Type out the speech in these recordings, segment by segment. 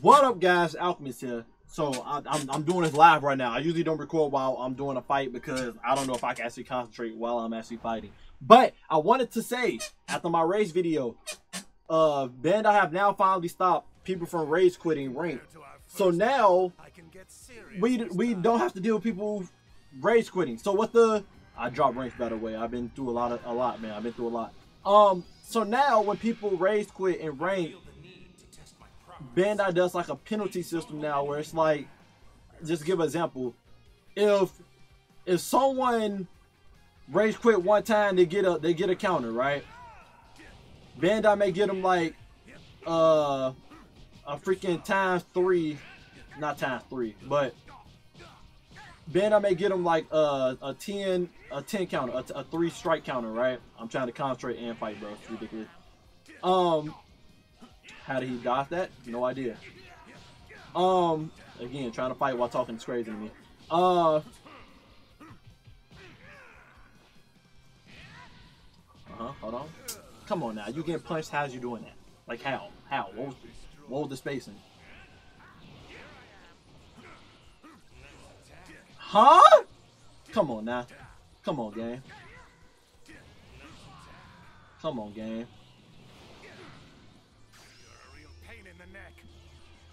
What up, guys? Alchemist here. So I, I'm, I'm doing this live right now. I usually don't record while I'm doing a fight because I don't know if I can actually concentrate while I'm actually fighting. But I wanted to say after my race video, uh, Bandai have now finally stopped people from rage quitting rank. So now we we don't have to deal with people rage quitting. So what the I dropped ranks by the way. I've been through a lot of a lot, man. I've been through a lot. Um, so now when people rage quit in rank, Bandai does like a penalty system now where it's like, just give an example, if if someone rage quit one time, they get a they get a counter, right? Bandai may get them like uh a freaking times three, not times three, but Bandai may get them like uh, a 10 a 10 counter, a, a three strike counter, right? I'm trying to concentrate and fight, bro. It's ridiculous. Um, how did he dodge that? No idea. Um, again, trying to fight while talking is crazy to me. Uh, uh huh. Hold on. Come on now. You getting punched? How's you doing that? Like how? How? What was, what was the spacing? Huh? Come on now. Come on, game. Come on, game.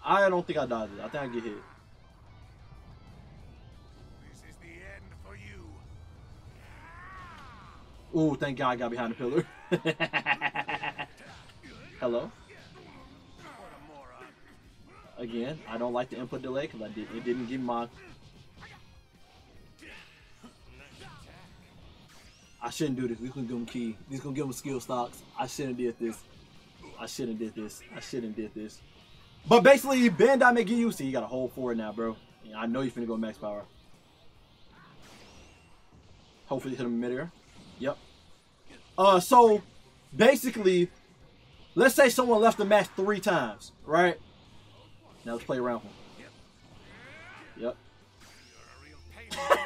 I don't think I dodged it. I think I get hit. This is the end for you. Ooh, thank God I got behind the pillar. Hello? Again, I don't like the input delay because I did it didn't give my I shouldn't do this. We gonna give him ki. We gonna give him skill stocks. I shouldn't did this. I shouldn't did this. I shouldn't did this. But basically, Bandai may get you. See, you got a whole four now, bro. I know you're finna go max power. Hopefully hit him midair. Yep. Uh, so basically, let's say someone left the match three times, right? Now let's play around him. Yep.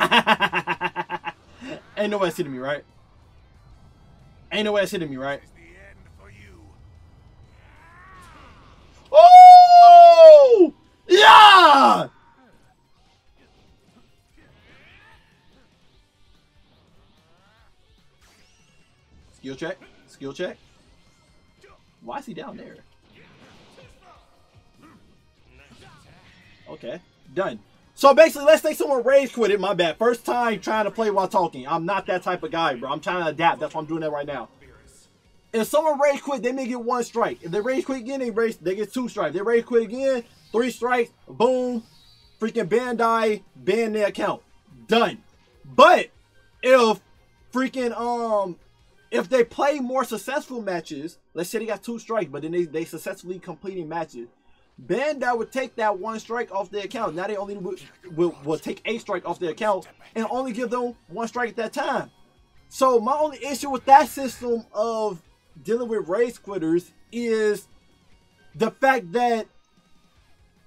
Ain't no hitting me, right? Ain't no hitting me, right? Skill check. Skill check. Why is he down there? Okay. Done. So basically, let's say someone rage quit it. My bad. First time trying to play while talking. I'm not that type of guy, bro. I'm trying to adapt. That's why I'm doing that right now. If someone rage quit, they may get one strike. If they rage quit again, they rage, they get two strikes. They rage quit again, three strikes, boom, freaking Bandai ban their account. Done. But if freaking um if they play more successful matches, let's say they got two strikes, but then they, they successfully completing matches, Bandai would take that one strike off their account. Now they only will, will, will take a strike off their account and only give them one strike at that time. So my only issue with that system of dealing with rage quitters is the fact that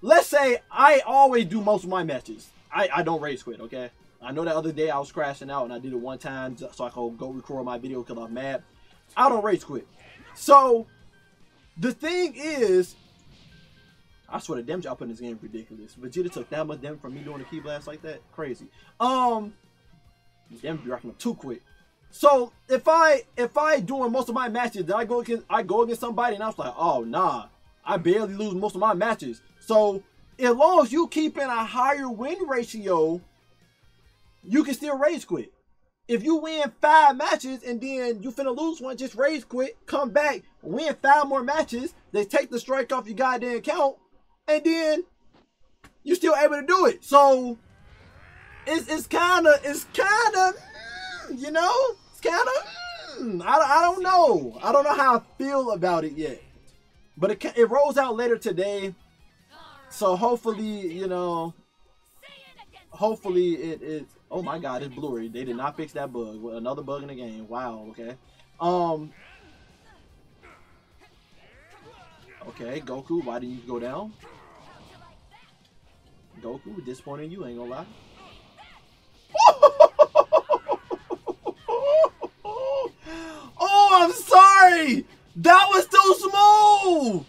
let's say I always do most of my matches. I, I don't rage quit, okay? I know that other day I was crashing out and I did it one time so I could go record my video because I'm mad. I don't rage quit. So the thing is I swear the damage output in this game ridiculous. Vegeta took that much damage from me doing a ki blast like that. Crazy. Um, damage be rocking up too quick. So if I if I doing most of my matches, then I go against I go against somebody and I was like, oh nah, I barely lose most of my matches. So as long as you keep in a higher win ratio, you can still rage quit. If you win five matches and then you finna lose one, just rage quit, come back, win five more matches, they take the strike off your goddamn count, and then you're still able to do it. So it's it's kind of it's kind of mm, you know kind of mm, I, I don't know I don't know how I feel about it yet, but it it rolls out later today, so hopefully you know hopefully it is. Oh my God, it's blurry. They did not fix that bug. Another bug in the game. Wow. Okay. Um. Okay, Goku, why didn't you go down? Goku, disappointing you, ain't gonna lie. oh, I'm sorry! That was too smooth!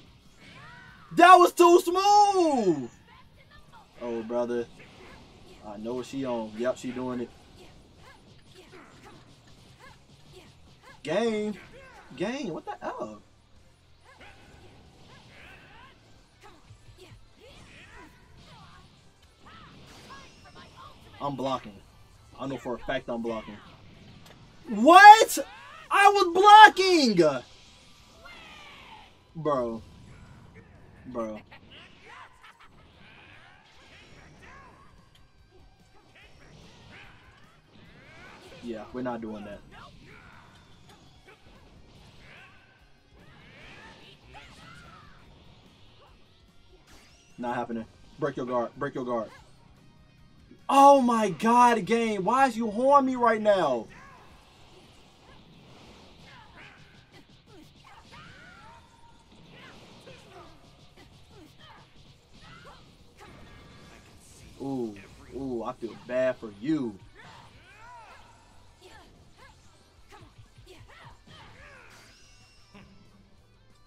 That was too move. Oh, brother. I know what she on. Yep, she doing it. Game. Game. What the hell? I'm blocking. I know for a fact I'm blocking. What? Was blocking! Bro. Bro. Yeah, we're not doing that. Not happening. Break your guard. Break your guard. Oh my god, game. Why is you horn me right now? Ooh, ooh, I feel bad for you.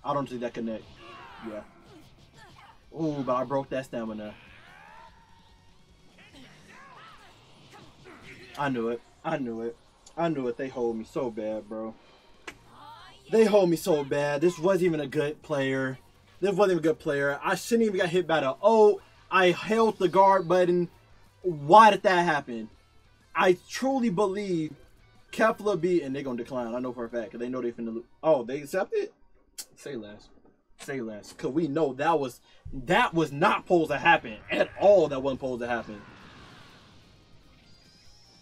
I don't see that connect. Yeah. Ooh, but I broke that stamina. I knew it. I knew it. I knew it. They hold me so bad, bro. They hold me so bad. This wasn't even a good player. This wasn't even a good player. I shouldn't even got hit by the oh. I held the guard button. Why did that happen? I truly believe Kefla beat and they're gonna decline. I know for a fact because they know they're finna. lose. Oh, they accept it. Say less. Say less. Cause we know that was that was not supposed to happen at all. That wasn't supposed to happen.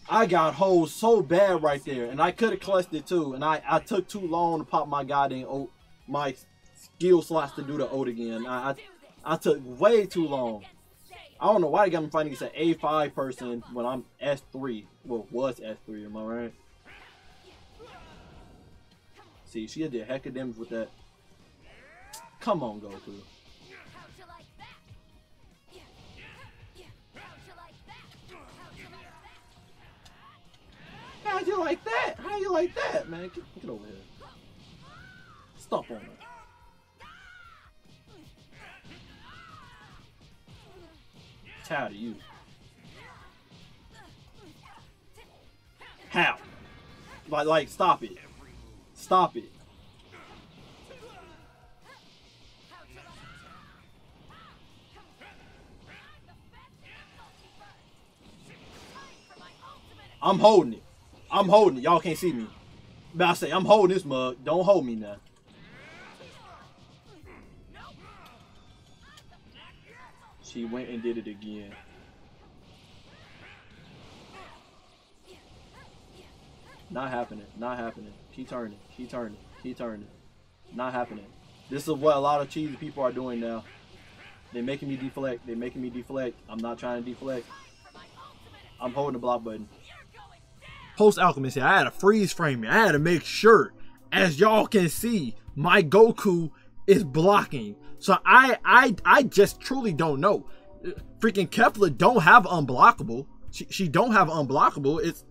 I got holes so bad right there, and I could have clutched it too. And I, I took too long to pop my goddamn o, my skill slots to do the ult again. I, I, I took way too long. I don't know why they got me fighting against an A5 person when I'm S3. Well, was S3, am I right? See, she did a heck of damage with that. Come on, Goku. How you like that? How you like that, man? Get, get over here. Stop on it. Tired of you. How? Like, like, stop it. Stop it. I'm holding it. I'm holding it. Y'all can't see me. But I say, I'm holding this mug. Don't hold me now. She went and did it again. Not happening. Not happening. She turning. She turning. She turning. Not happening. This is what a lot of cheesy people are doing now. They're making me deflect. They're making me deflect. I'm not trying to deflect. I'm holding the block button. Post Alchemist I had to freeze frame it. I had to make sure, as y'all can see, my Goku is blocking. So I I I just truly don't know. Freaking Kefla don't have unblockable. She she don't have unblockable. It's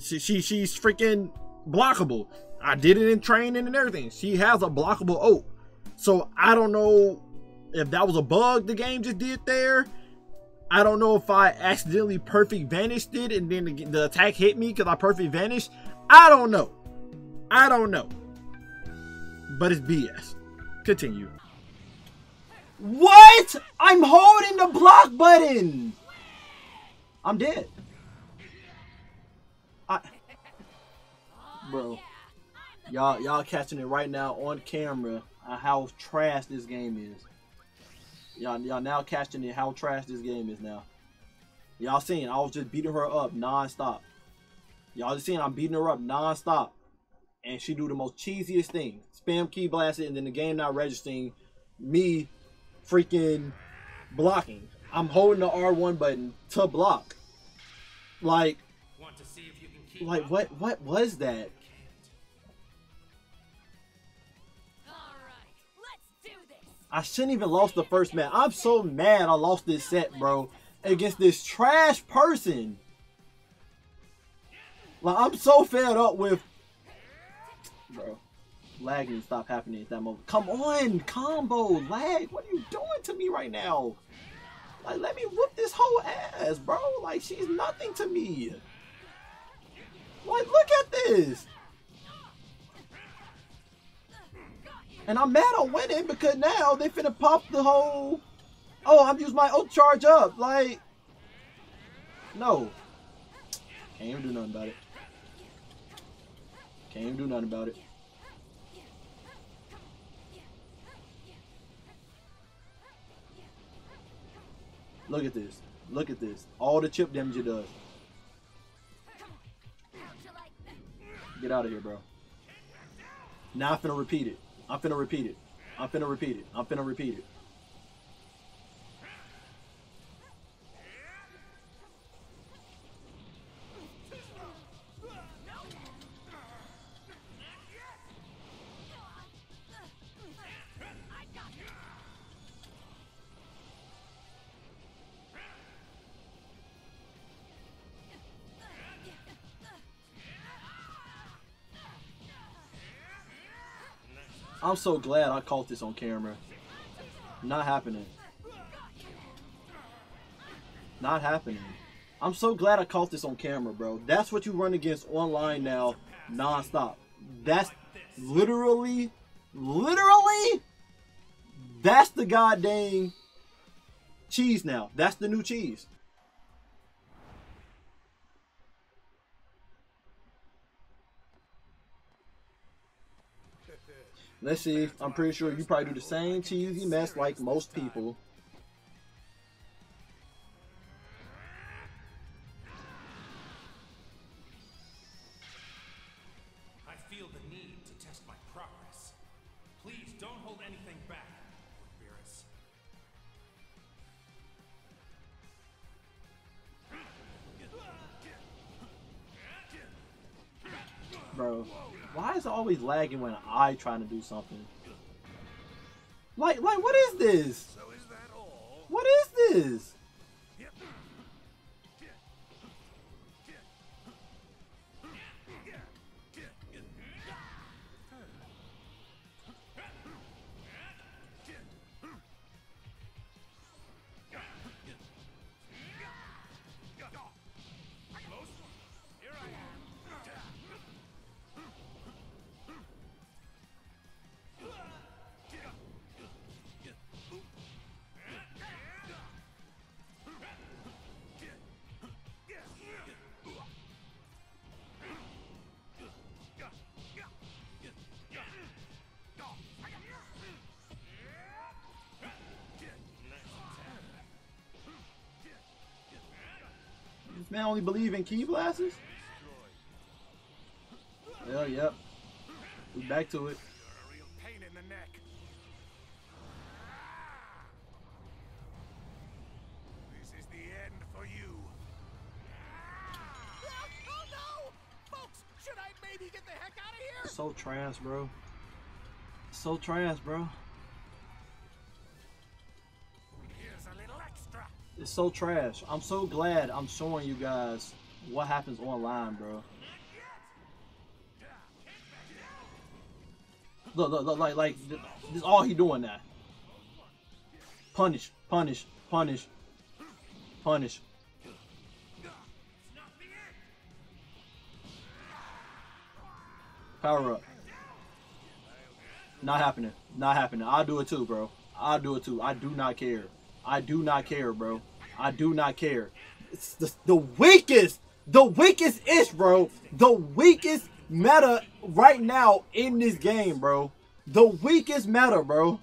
she, she she's freaking blockable. I did it in training and everything. She has a blockable ult. So I don't know if that was a bug the game just did there. I don't know if I accidentally perfect vanished it and then the, the attack hit me because I perfect vanished. I don't know. I don't know. But it's BS. Continue. What? I'm holding the block button. I'm dead. I, bro, y'all y'all catching it right now on camera uh, how trash this game is. Y'all y'all now catching it how trash this game is now. Y'all seeing I was just beating her up non-stop. Y'all just seeing I'm beating her up non-stop. And she do the most cheesiest thing. Spam ki blast it and then the game not registering me freaking blocking. I'm holding the R1 button to block. Like, like what what was that? I shouldn't even lost the first match. I'm so mad I lost this set, bro, against this trash person. Like I'm so fed up with, bro, Lag needs to stop happening at that moment. Come on, combo, lag. What are you doing to me right now? Like, let me whoop this whole ass, bro. Like, she's nothing to me. Like, look at this. And I'm mad on winning because now they finna pop the whole. Oh, I'm using my ult charge up. Like, no. Can't even do nothing about it. Can't even do nothing about it. Look at this. Look at this. All the chip damage it does. Get out of here, bro. Now I'm finna repeat it. I'm finna repeat it. I'm finna repeat it. I'm finna repeat it. I'm so glad I caught this on camera. Not happening. Not happening. I'm so glad I caught this on camera, bro. That's what you run against online now, non-stop. That's literally, literally, that's the goddamn cheese now. That's the new cheese. Let's see. I'm pretty sure you probably do the same cheesy mess like most people. Is always lagging when I try to do something? Like, like, what is this? So is? What is this? This man only believe in ki blasters? Hell, yep. We back to it. You're a real pain in the neck. This is the end for you. Oh no! Folks, should I maybe get the heck out of here? So trash, bro. So trash, bro. It's so trash. I'm so glad I'm showing you guys what happens online, bro. Look, look, look, like, like, this is all he doing now. Punish, punish, punish, punish. Power up. Not happening. Not happening. I'll do it too, bro. I'll do it too. I do not care. I do not care, bro. I do not care. It's the, the weakest, the weakest ish, bro. The weakest meta right now in this game, bro. The weakest meta, bro.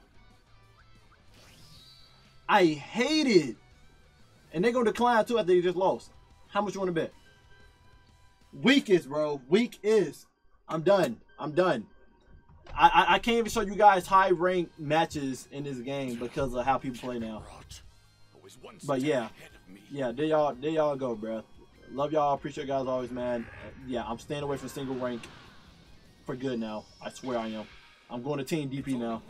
I hate it. And they're gonna decline too after they just lost. How much you wanna bet? Weakest, bro. Weak is. I'm done. I'm done. I, I, can't even show you guys high ranked matches in this game because of how people play now. But yeah. Yeah, there y'all there y'all go, bruh. Love y'all, appreciate you guys always, man. Yeah, I'm staying away from single rank for good now. I swear I am. I'm going to team DP now.